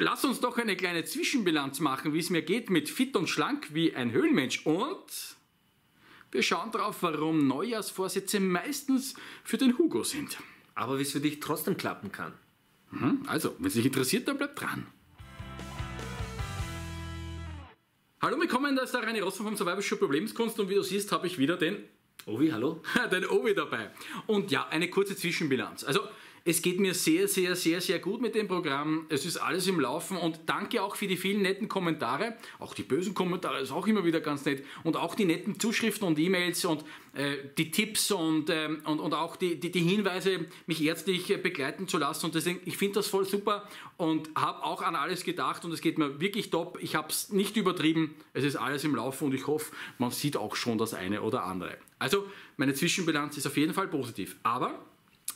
lass uns doch eine kleine Zwischenbilanz machen, wie es mir geht mit fit und schlank wie ein Höhlenmensch. Und wir schauen drauf, warum Neujahrsvorsätze meistens für den Hugo sind. Aber wie es für dich trotzdem klappen kann. Mhm, Also, wenn es dich interessiert, dann bleibt dran. Hallo, willkommen, da ist der Reini Rossen vom Survival Show Problemskunst und wie du siehst, habe ich wieder den Ovi, hallo? den Obi dabei. Und ja, eine kurze Zwischenbilanz. Also, es geht mir sehr, sehr, sehr, sehr gut mit dem Programm. Es ist alles im Laufen und danke auch für die vielen netten Kommentare. Auch die bösen Kommentare ist auch immer wieder ganz nett. Und auch die netten Zuschriften und E-Mails und äh, die Tipps und, ähm, und, und auch die, die, die Hinweise, mich ärztlich äh, begleiten zu lassen. Und deswegen, ich finde das voll super und habe auch an alles gedacht und es geht mir wirklich top. Ich habe es nicht übertrieben. Es ist alles im Laufen und ich hoffe, man sieht auch schon das eine oder andere. Also, meine Zwischenbilanz ist auf jeden Fall positiv. Aber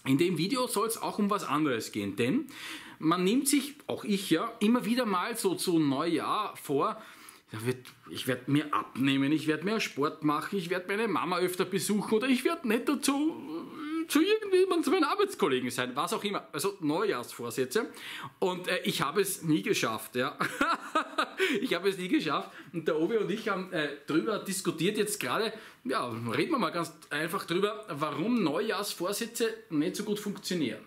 in dem Video soll es auch um was anderes gehen, denn man nimmt sich, auch ich ja, immer wieder mal so zu Neujahr vor, ich werde mir abnehmen, ich werde mehr Sport machen, ich werde meine Mama öfter besuchen oder ich werde netter zu, zu irgendjemandem, zu meinen Arbeitskollegen sein, was auch immer. Also Neujahrsvorsätze. Und äh, ich habe es nie geschafft, ja. ich habe es nie geschafft. Und der Obi und ich haben äh, drüber diskutiert jetzt gerade, ja, reden wir mal ganz einfach drüber, warum Neujahrsvorsätze nicht so gut funktionieren.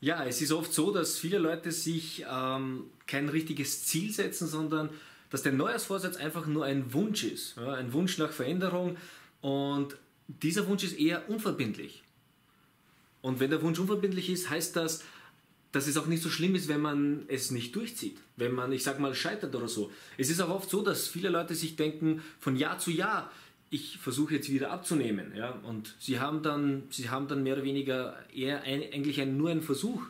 Ja, es ist oft so, dass viele Leute sich ähm, kein richtiges Ziel setzen, sondern dass der Neujahrsvorsatz einfach nur ein Wunsch ist. Ja, ein Wunsch nach Veränderung und dieser Wunsch ist eher unverbindlich. Und wenn der Wunsch unverbindlich ist, heißt das, dass es auch nicht so schlimm ist, wenn man es nicht durchzieht. Wenn man, ich sag mal, scheitert oder so. Es ist auch oft so, dass viele Leute sich denken, von Jahr zu Jahr, ich versuche jetzt wieder abzunehmen. Ja? Und sie haben, dann, sie haben dann mehr oder weniger eher ein, eigentlich ein, nur einen Versuch.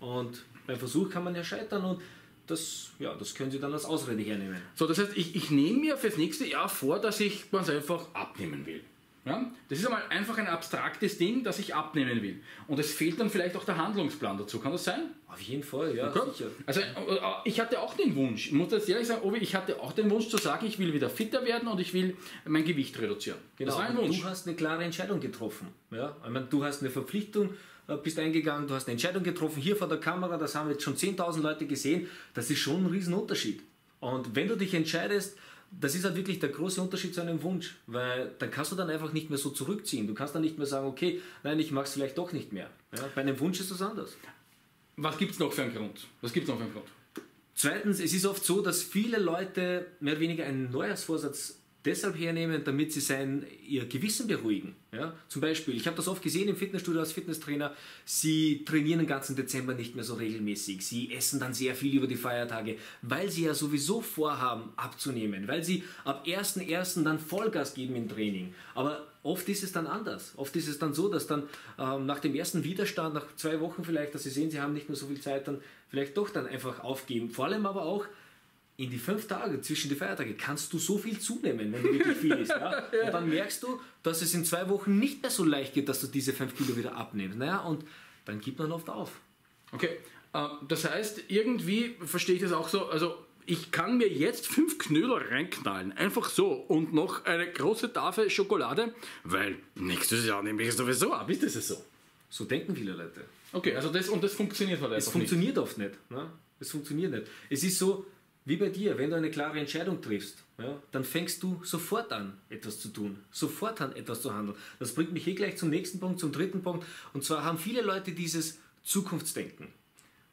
Und beim Versuch kann man ja scheitern und das, ja, das können sie dann als Ausrede hernehmen. So, das heißt, ich, ich nehme mir fürs nächste Jahr vor, dass ich ganz einfach abnehmen will. Ja? Das ist einmal einfach ein abstraktes Ding, das ich abnehmen will. Und es fehlt dann vielleicht auch der Handlungsplan dazu. Kann das sein? Auf jeden Fall, ja, Okay. sicher. Also äh, ich hatte auch den Wunsch, ich muss das ehrlich sagen, Obi, ich hatte auch den Wunsch zu sagen, ich will wieder fitter werden und ich will mein Gewicht reduzieren. Genau, Das war ein Wunsch. du hast eine klare Entscheidung getroffen. Ja? Ich meine, du hast eine Verpflichtung, äh, bist eingegangen, du hast eine Entscheidung getroffen, hier vor der Kamera, das haben jetzt schon 10.000 Leute gesehen, das ist schon ein Riesenunterschied. Und wenn du dich entscheidest, das ist halt wirklich der große Unterschied zu einem Wunsch, weil dann kannst du dann einfach nicht mehr so zurückziehen. Du kannst dann nicht mehr sagen, okay, nein, ich mache es vielleicht doch nicht mehr. Ja? Bei einem Wunsch ist das anders. Was gibt es noch für einen Grund? Was gibt's noch für einen Grund? Zweitens, es ist oft so, dass viele Leute mehr oder weniger einen Neujahrsvorsatz deshalb hernehmen, damit sie sein, ihr Gewissen beruhigen. Ja? Zum Beispiel, ich habe das oft gesehen im Fitnessstudio als Fitnesstrainer, sie trainieren den ganzen Dezember nicht mehr so regelmäßig, sie essen dann sehr viel über die Feiertage, weil sie ja sowieso vorhaben abzunehmen, weil sie ab 1.1. dann Vollgas geben im Training. Aber oft ist es dann anders. Oft ist es dann so, dass dann ähm, nach dem ersten Widerstand, nach zwei Wochen vielleicht, dass sie sehen, sie haben nicht mehr so viel Zeit, dann vielleicht doch dann einfach aufgeben. Vor allem aber auch, in die fünf Tage zwischen die Feiertage kannst du so viel zunehmen, wenn du wirklich viel isst. Ja? Und dann merkst du, dass es in zwei Wochen nicht mehr so leicht geht, dass du diese fünf Kilo wieder abnimmst. Naja, und dann gibt man oft auf. Okay, äh, das heißt, irgendwie verstehe ich das auch so, also ich kann mir jetzt fünf Knödel reinknallen, einfach so, und noch eine große Tafel Schokolade, weil nächstes Jahr nehme ich es sowieso ab, ist das so? So denken viele Leute. Okay, also das und das funktioniert halt Es einfach nicht. funktioniert oft nicht. Ne? Es funktioniert nicht. Es ist so, wie bei dir, wenn du eine klare Entscheidung triffst, ja, dann fängst du sofort an, etwas zu tun, sofort an, etwas zu handeln. Das bringt mich hier gleich zum nächsten Punkt, zum dritten Punkt. Und zwar haben viele Leute dieses Zukunftsdenken.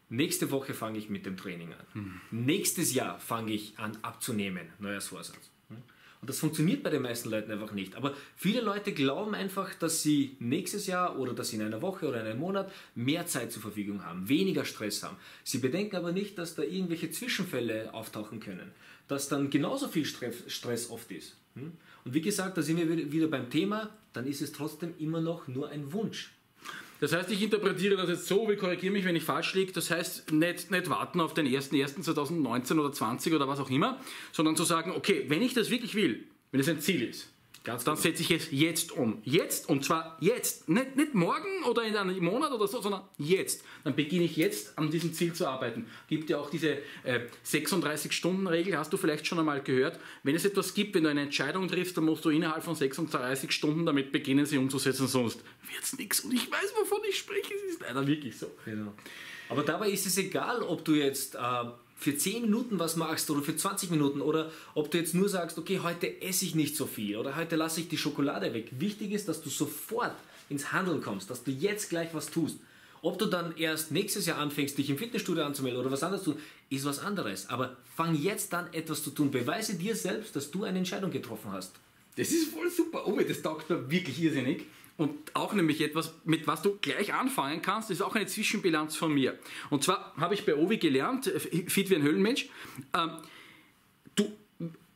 Nächste Woche fange ich mit dem Training an. Nächstes Jahr fange ich an abzunehmen, Neujahrsvorsatz. Das funktioniert bei den meisten Leuten einfach nicht. Aber viele Leute glauben einfach, dass sie nächstes Jahr oder dass sie in einer Woche oder in einem Monat mehr Zeit zur Verfügung haben, weniger Stress haben. Sie bedenken aber nicht, dass da irgendwelche Zwischenfälle auftauchen können, dass dann genauso viel Stress, Stress oft ist. Hm? Und wie gesagt, da sind wir wieder beim Thema, dann ist es trotzdem immer noch nur ein Wunsch. Das heißt, ich interpretiere das jetzt so, wir korrigieren mich, wenn ich falsch liege. Das heißt, nicht, nicht warten auf den 1.1.2019 oder 20 oder was auch immer, sondern zu sagen, okay, wenn ich das wirklich will, wenn es ein Ziel ist, Ganz dann genau. setze ich es jetzt um. Jetzt und zwar jetzt. Nicht, nicht morgen oder in einem Monat oder so, sondern jetzt. Dann beginne ich jetzt an diesem Ziel zu arbeiten. Gibt ja auch diese äh, 36-Stunden-Regel, hast du vielleicht schon einmal gehört. Wenn es etwas gibt, wenn du eine Entscheidung triffst, dann musst du innerhalb von 36 Stunden damit beginnen, sie umzusetzen, sonst wird es nichts. Und ich weiß, wovon ich spreche, es ist leider wirklich so. Genau. Aber dabei ist es egal, ob du jetzt äh, für 10 Minuten was machst oder für 20 Minuten oder ob du jetzt nur sagst, okay, heute esse ich nicht so viel oder heute lasse ich die Schokolade weg. Wichtig ist, dass du sofort ins Handeln kommst, dass du jetzt gleich was tust. Ob du dann erst nächstes Jahr anfängst, dich im Fitnessstudio anzumelden oder was anderes tun, ist was anderes. Aber fang jetzt dann etwas zu tun. Beweise dir selbst, dass du eine Entscheidung getroffen hast. Das ist voll super. Oh, das taugt mir wirklich irrsinnig. Und auch nämlich etwas, mit was du gleich anfangen kannst, ist auch eine Zwischenbilanz von mir. Und zwar habe ich bei Ovi gelernt, äh, fit wie ein Höhlenmensch, ähm, du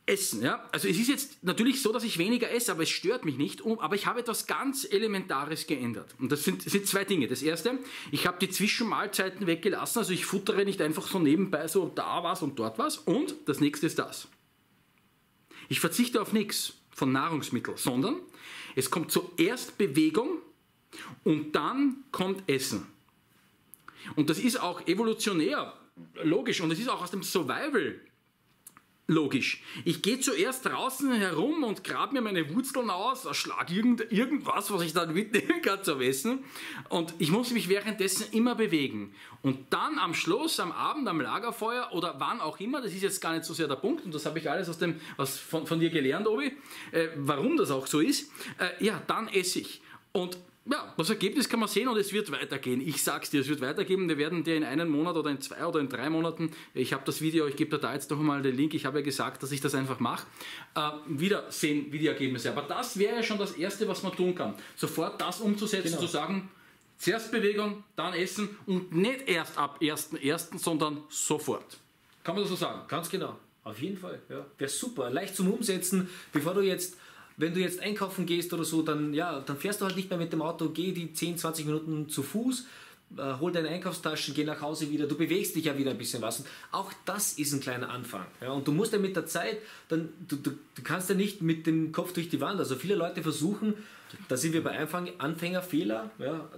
essen, ja. Also es ist jetzt natürlich so, dass ich weniger esse, aber es stört mich nicht. Aber ich habe etwas ganz Elementares geändert. Und das sind, sind zwei Dinge. Das erste, ich habe die Zwischenmahlzeiten weggelassen, also ich futtere nicht einfach so nebenbei so da was und dort was. Und das nächste ist das. Ich verzichte auf nichts von Nahrungsmitteln, sondern es kommt zuerst Bewegung und dann kommt Essen. Und das ist auch evolutionär logisch und es ist auch aus dem Survival logisch. Ich gehe zuerst draußen herum und grab mir meine Wurzeln aus, schlag irgend, irgendwas, was ich dann mitnehmen kann zum Essen. Und ich muss mich währenddessen immer bewegen. Und dann am Schluss, am Abend, am Lagerfeuer oder wann auch immer, das ist jetzt gar nicht so sehr der Punkt, und das habe ich alles aus dem, was von, von dir gelernt, Obi, äh, warum das auch so ist, äh, ja, dann esse ich. Und ja, das Ergebnis kann man sehen und es wird weitergehen. Ich sag's dir, es wird weitergehen. Wir werden dir in einem Monat oder in zwei oder in drei Monaten, ich habe das Video, ich gebe da jetzt noch mal den Link, ich habe ja gesagt, dass ich das einfach mache, äh, wieder sehen, wie die Ergebnisse. Aber das wäre ja schon das Erste, was man tun kann. Sofort das umzusetzen, genau. zu sagen, zuerst Bewegung, dann Essen und nicht erst ab 1.1., sondern sofort. Kann man das so sagen? Ganz genau. Auf jeden Fall. Ja. Wäre super. Leicht zum Umsetzen, bevor du jetzt wenn du jetzt einkaufen gehst oder so, dann, ja, dann fährst du halt nicht mehr mit dem Auto, geh die 10, 20 Minuten zu Fuß, äh, hol deine Einkaufstaschen, geh nach Hause wieder, du bewegst dich ja wieder ein bisschen was. Und auch das ist ein kleiner Anfang. Ja? Und du musst ja mit der Zeit, dann, du, du, du kannst ja nicht mit dem Kopf durch die Wand. Also viele Leute versuchen, da sind wir bei Anfängerfehler, ja,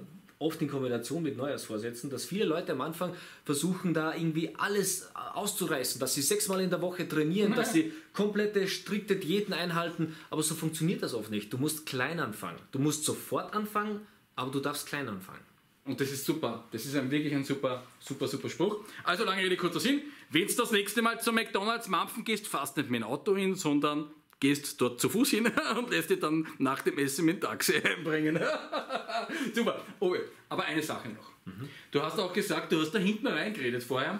oft in Kombination mit Neujahrsvorsätzen, dass viele Leute am Anfang versuchen, da irgendwie alles auszureißen, dass sie sechsmal in der Woche trainieren, dass sie komplette strikte Diäten einhalten, aber so funktioniert das oft nicht. Du musst klein anfangen. Du musst sofort anfangen, aber du darfst klein anfangen. Und das ist super. Das ist ein, wirklich ein super, super, super Spruch. Also lange Rede, kurzer Sinn. Wenn du das nächste Mal zu McDonalds mampfen gehst, fast nicht mit dem Auto hin, sondern gehst dort zu Fuß hin und lässt dich dann nach dem Essen mit dem Taxi einbringen. Super. Oh, aber eine Sache noch. Mhm. Du hast auch gesagt, du hast da hinten reingeredet vorher.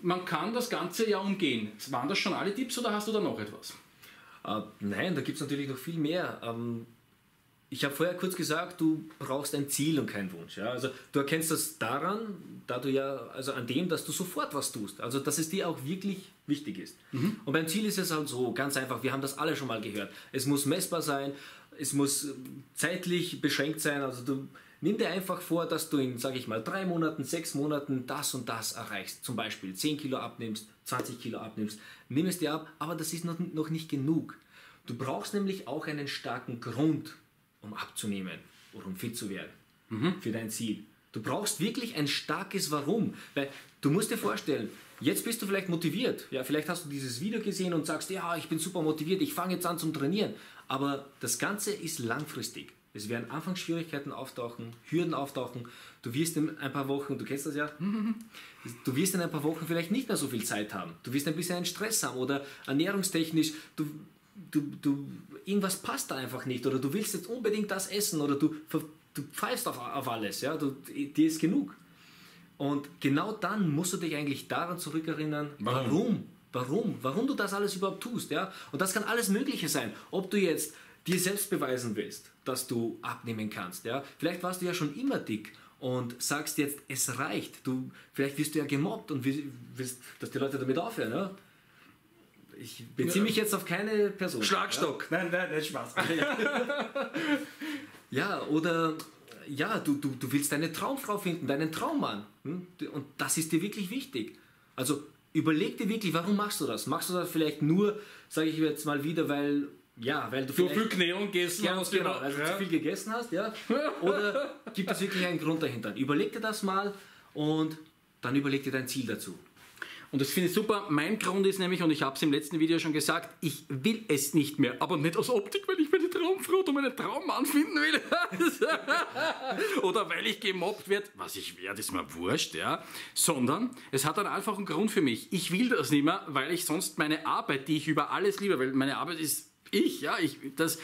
Man kann das Ganze ja umgehen. Waren das schon alle Tipps oder hast du da noch etwas? Uh, nein, da gibt es natürlich noch viel mehr. Ähm, ich habe vorher kurz gesagt, du brauchst ein Ziel und keinen Wunsch. Ja? Also du erkennst das daran, da du ja, also an dem, dass du sofort was tust. Also dass es dir auch wirklich wichtig ist. Mhm. Und beim Ziel ist es halt so, ganz einfach, wir haben das alle schon mal gehört. Es muss messbar sein, es muss zeitlich beschränkt sein. Also du nimm dir einfach vor, dass du in, sage ich mal, drei Monaten, sechs Monaten das und das erreichst. Zum Beispiel 10 Kilo abnimmst, 20 Kilo abnimmst. Nimm es dir ab, aber das ist noch, noch nicht genug. Du brauchst nämlich auch einen starken Grund, um abzunehmen oder um fit zu werden mhm. für dein Ziel. Du brauchst wirklich ein starkes Warum. Weil du musst dir vorstellen, jetzt bist du vielleicht motiviert. Ja, vielleicht hast du dieses Video gesehen und sagst, ja, ich bin super motiviert, ich fange jetzt an zum Trainieren. Aber das Ganze ist langfristig. Es werden Anfangsschwierigkeiten auftauchen, Hürden auftauchen. Du wirst in ein paar Wochen, du kennst das ja, du wirst in ein paar Wochen vielleicht nicht mehr so viel Zeit haben. Du wirst ein bisschen einen Stress haben oder ernährungstechnisch, du du, du, irgendwas passt da einfach nicht oder du willst jetzt unbedingt das essen oder du, du pfeifst auf, auf alles, ja, du, dir ist genug. Und genau dann musst du dich eigentlich daran zurückerinnern, warum? warum? Warum? Warum du das alles überhaupt tust, ja? Und das kann alles Mögliche sein. Ob du jetzt dir selbst beweisen willst, dass du abnehmen kannst, ja? Vielleicht warst du ja schon immer dick und sagst jetzt, es reicht. Du, vielleicht wirst du ja gemobbt und willst, dass die Leute damit aufhören, ja? Ich beziehe mich jetzt auf keine Person. Schlagstock. Ja? Nein, nein, ist Spaß. ja, oder ja, du, du, du willst deine Traumfrau finden, deinen Traummann. Hm? Und das ist dir wirklich wichtig. Also überleg dir wirklich, warum machst du das? Machst du das vielleicht nur, sage ich jetzt mal wieder, weil ja, weil du viel Knäung gegessen hast, genau, also ja. zu viel gegessen hast, ja? Oder gibt es wirklich einen Grund dahinter? Überleg dir das mal und dann überleg dir dein Ziel dazu. Und das finde ich super. Mein Grund ist nämlich, und ich habe es im letzten Video schon gesagt, ich will es nicht mehr. Aber nicht aus Optik, weil ich meine Traumfrau oder meinen Traummann finden will. oder weil ich gemobbt werde, was ich werde, ist mir wurscht, ja. Sondern es hat einen einfachen Grund für mich. Ich will das nicht mehr, weil ich sonst meine Arbeit, die ich über alles liebe, weil meine Arbeit ist ich, ja, ich, das,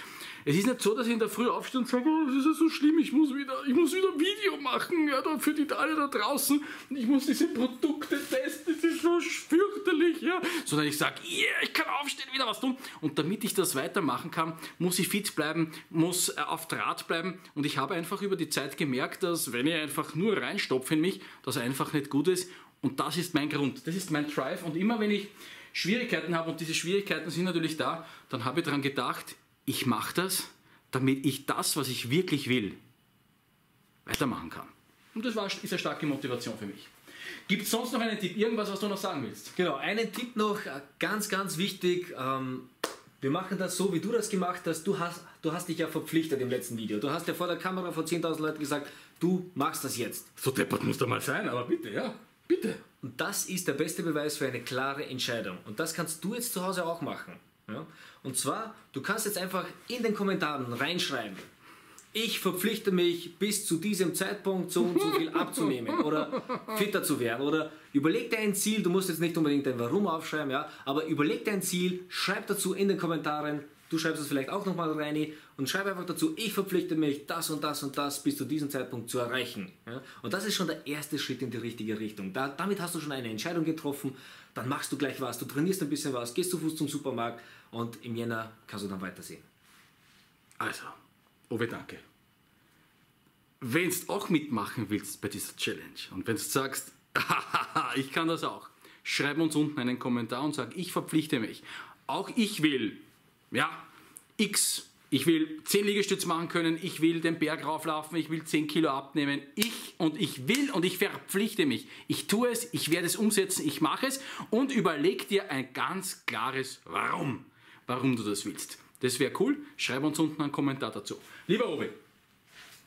es ist nicht so, dass ich in der Früh aufstehe und sage, oh, das ist ja so schlimm, ich muss wieder, ich muss wieder Video machen, ja, da, für die alle da draußen, ich muss diese Produkte testen, das ist so fürchterlich, ja, sondern ich sage, yeah, ich kann aufstehen, wieder was tun, und damit ich das weitermachen kann, muss ich fit bleiben, muss äh, auf Draht bleiben, und ich habe einfach über die Zeit gemerkt, dass wenn ich einfach nur reinstopfe in mich, das einfach nicht gut ist, und das ist mein Grund, das ist mein Drive, und immer wenn ich Schwierigkeiten habe, und diese Schwierigkeiten sind natürlich da, dann habe ich daran gedacht, ich mache das, damit ich das, was ich wirklich will, weitermachen kann. Und das war, ist eine starke Motivation für mich. Gibt es sonst noch einen Tipp? Irgendwas, was du noch sagen willst? Genau, einen Tipp noch, äh, ganz, ganz wichtig. Ähm, wir machen das so, wie du das gemacht hast. Du hast, du hast dich ja verpflichtet im letzten Video. Du hast ja vor der Kamera vor 10.000 Leuten gesagt, du machst das jetzt. So deppert muss da mal sein, aber bitte, ja, bitte. Und das ist der beste Beweis für eine klare Entscheidung. Und das kannst du jetzt zu Hause auch machen. Ja? Und zwar, du kannst jetzt einfach in den Kommentaren reinschreiben, ich verpflichte mich bis zu diesem Zeitpunkt so und so viel abzunehmen oder fitter zu werden oder überleg dir ein Ziel, du musst jetzt nicht unbedingt ein Warum aufschreiben, ja, aber überleg dir ein Ziel, schreib dazu in den Kommentaren, du schreibst es vielleicht auch nochmal rein und schreib einfach dazu, ich verpflichte mich, das und das und das bis zu diesem Zeitpunkt zu erreichen. Ja? Und das ist schon der erste Schritt in die richtige Richtung. Da, damit hast du schon eine Entscheidung getroffen, dann machst du gleich was, du trainierst ein bisschen was, gehst zu Fuß zum Supermarkt und im Jänner kannst du dann weitersehen. Also, Uwe, danke. Wenn du auch mitmachen willst bei dieser Challenge und wenn du sagst, ich kann das auch, schreib uns unten einen Kommentar und sag, ich verpflichte mich. Auch ich will, ja, X, ich will 10 Liegestütze machen können, ich will den Berg rauflaufen, ich will 10 Kilo abnehmen. Ich und ich will und ich verpflichte mich. Ich tue es, ich werde es umsetzen, ich mache es und überleg dir ein ganz klares Warum warum du das willst. Das wäre cool. Schreib uns unten einen Kommentar dazu. Lieber Obi,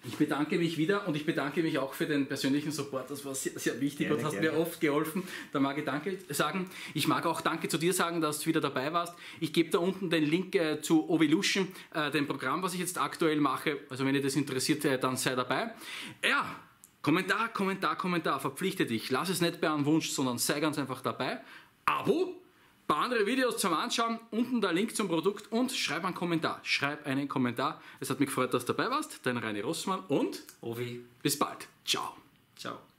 ich bedanke mich wieder und ich bedanke mich auch für den persönlichen Support. Das war sehr, sehr wichtig gerne, und hast gerne. mir oft geholfen. Da mag ich Danke sagen. Ich mag auch Danke zu dir sagen, dass du wieder dabei warst. Ich gebe da unten den Link äh, zu Ovilution, äh, dem Programm, was ich jetzt aktuell mache. Also wenn ihr das interessiert, äh, dann sei dabei. Ja, Kommentar, Kommentar, Kommentar. Verpflichte dich. Lass es nicht bei einem Wunsch, sondern sei ganz einfach dabei. Abo paar andere Videos zum Anschauen, unten der Link zum Produkt und schreib einen Kommentar. Schreib einen Kommentar. Es hat mich gefreut, dass du dabei warst. Dein Reini Rossmann und Ovi. Bis bald. Ciao. Ciao.